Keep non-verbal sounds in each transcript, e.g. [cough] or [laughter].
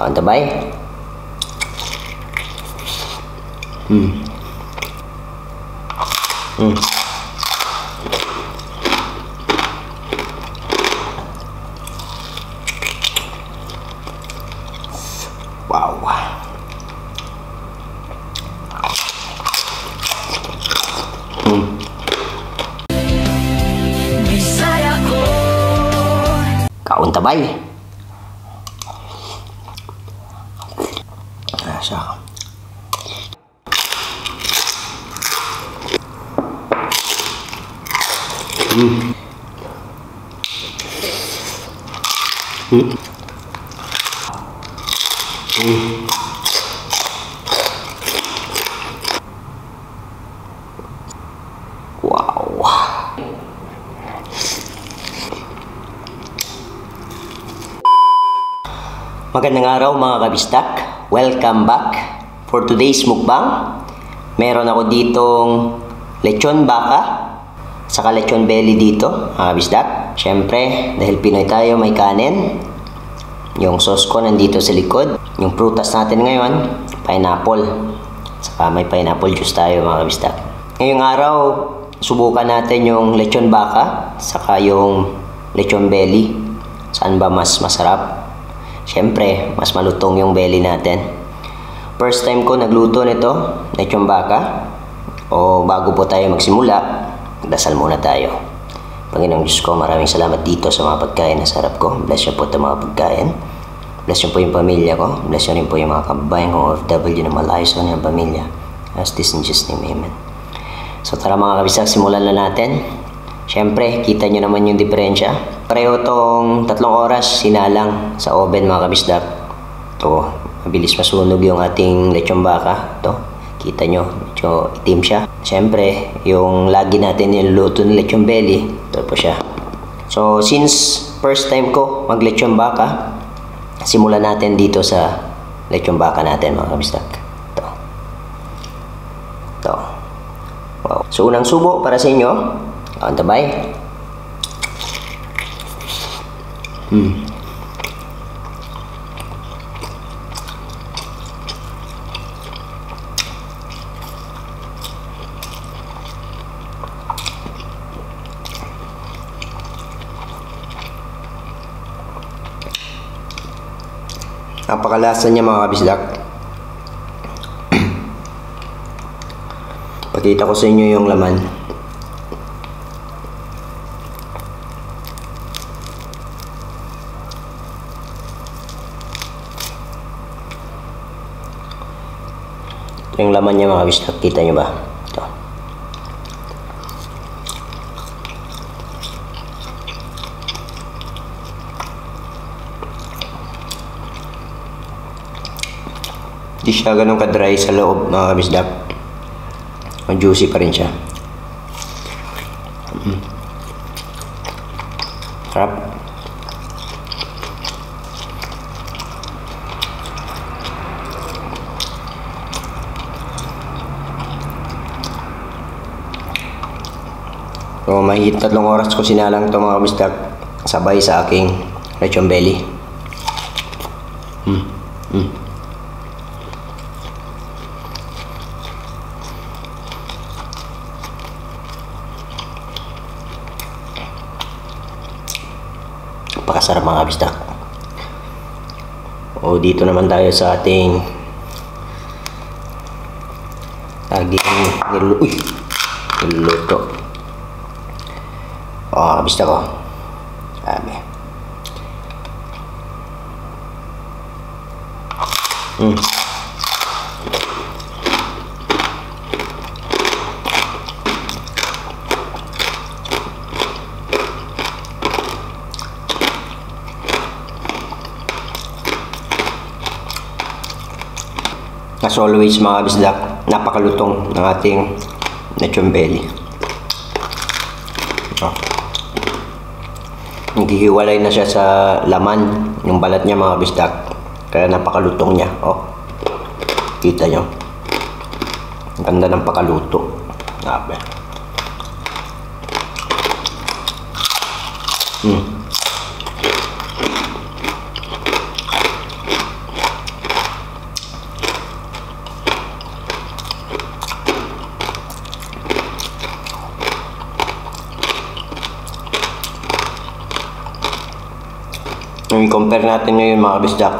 Ang tabay. Hmm. Hmm. Wow. Hmm. Bisaya ko Kaon tabay. Ah, siya. Mm. Mm. Mm. Wow. Magandang araw mga kabistak. Welcome back for today's mukbang. Meron ako ditong lechon baka saka lechon belly dito mga kabistak. Siyempre, dahil Pinoy tayo may kanin. Yung sauce ko nandito sa likod. Yung prutas natin ngayon, pineapple. Saka may pineapple juice tayo mga kabistak. Ngayong araw, subukan natin yung lechon baka saka yung lechon belly. Saan ba mas masarap? Siyempre, mas malutong yung belly natin. First time ko nagluto nito, lechon baka. O bago po tayo magsimula, dasal muna tayo. Panginoong Diyos ko, maraming salamat dito sa mga pagkain na sarap ko. Bless niyo po ito mga pagkain. Bless niyo po yung pamilya ko. Bless niyo rin po yung mga kababayan kong OFW na malayo sa kanyang pamilya. As this in Jesus' name, Amen. So tara mga kabisag, simulan na natin. Siyempre, kita nyo naman yung diferensya. Pareho tong tatlong oras sinalang sa oven mga kabisdak. To, mabilis masunog yung ating lechon baka. To, kita nyo, medyo itim siya. Siyempre, yung lagi natin niluluto ng lechon belly, ito po siya. So, since first time ko mag lechon baka, simulan natin dito sa lechon baka natin mga kabisdak. Ito. Ito. Wow. So, unang subo para sa inyo. Ang tabay. Hmm. Napakalasa niya mga kabisdak. [clears throat] Pakita ko sa inyo yung laman. Yung laman niya mga kabisdak. Kita niyo ba? Ito. Di siya ganun ka-dry sa loob mga kabisdak. Juicy pa rin siya. Mm. Sarap. So, mahigit tatlong oras ko sinalang ito mga kabisdak sabay sa aking lechon belly. Mm. Mm. Napakasarap mga kabisdak. O dito naman tayo sa ating laging nilu uy, niluluto. O, kabisdak ko. Sabi. Hmm. As always mga kabisdak, napakalutong ng ating lechon belly. Naghihiwalay na siya sa laman, yung balat niya mga kabisdak. Kaya napakalutong niya. Oh. Kita nyo. Ang ganda ng pakaluto. Grabe. Hmm. I-compare natin ngayon mga kabisdak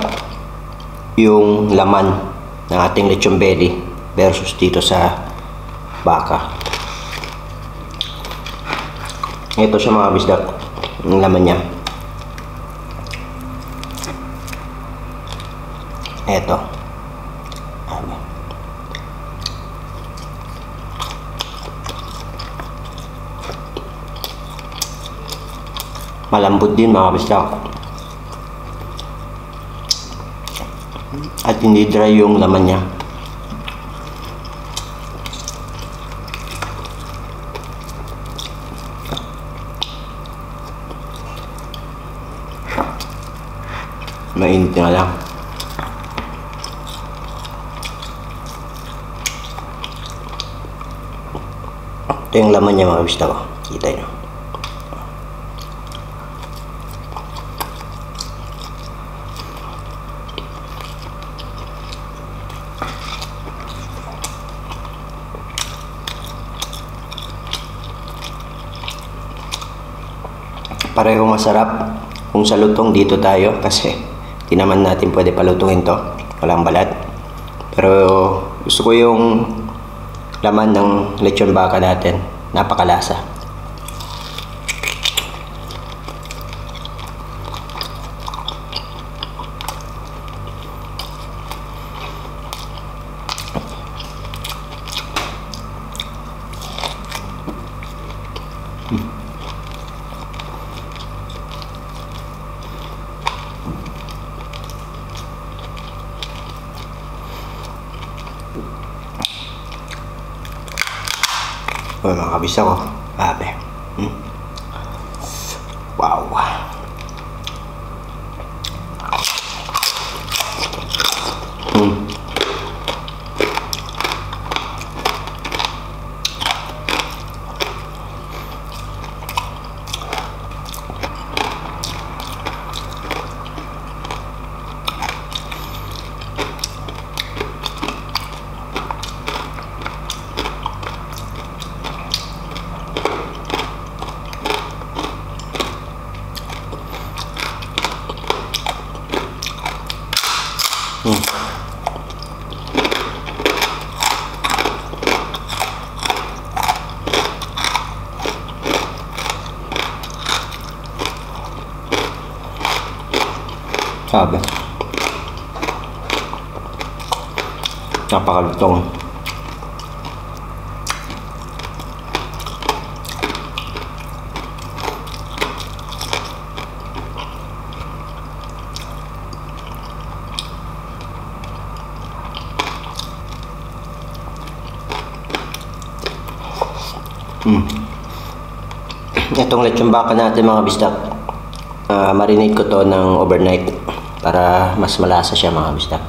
yung laman ng ating lechon belly versus dito sa baka. Ito siya mga kabisdak, yung laman niya. Ito. Malambot din mga kabisdak. At hindi dry yung laman niya. Mainit nga lang. Ito yung laman niya mga ko. Kita nyo. Pareho masarap kung sa lutong dito tayo kasi di naman natin pwede palutuin to. Walang balat. Pero gusto ko yung laman ng lechon baka natin. Napakalasa mga kabisa ko grabe hmm? wow hmm. Sabi. Napakalutong. Mm. Itong lechon baka natin mga bisdak. Ah, marinate ko to ng overnight para mas malasa siya mga bisdak.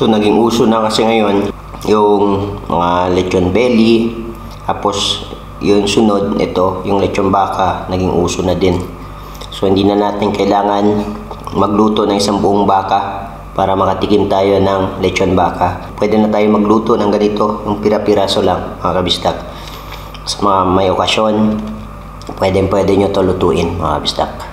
So naging uso na kasi ngayon yung mga lechon belly tapos yung sunod ito yung lechon baka naging uso na din. So hindi na natin kailangan magluto ng isang buong baka para makatikim tayo ng lechon baka. Pwede na tayo magluto ng ganito, yung pira-piraso lang mga kabistak. Sa mga may okasyon, pwede pwede nyo to lutuin mga kabistak.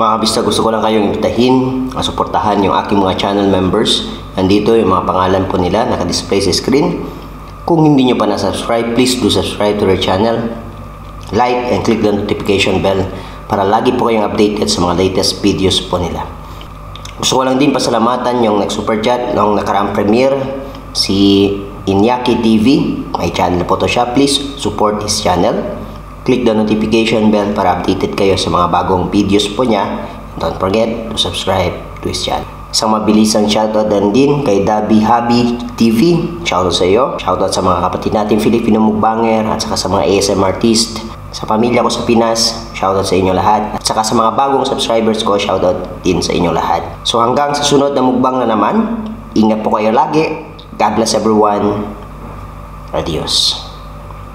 Mga kabista, gusto ko lang kayong imbitahin, suportahan yung aking mga channel members. Nandito yung mga pangalan po nila, naka-display sa screen. Kung hindi nyo pa na-subscribe, please do subscribe to their channel. Like and click the notification bell para lagi po kayong updated sa mga latest videos po nila. Gusto ko lang din pasalamatan yung nag-super chat nung nakaraang premiere, si Inyaki TV. May channel po to siya. Please support his channel. Click the notification bell para updated kayo sa mga bagong videos po niya. Don't forget to subscribe to his channel. Isang mabilisang shoutout din din kay Dabi Habi TV. Shoutout sa iyo. Shoutout sa mga kapatid natin Filipino mukbanger at saka sa mga ASM artist. Sa pamilya ko sa Pinas, shoutout sa inyo lahat. At saka sa mga bagong subscribers ko, shoutout din sa inyo lahat. So hanggang sa sunod na mukbang na naman, ingat po kayo lagi. God bless everyone. Adios.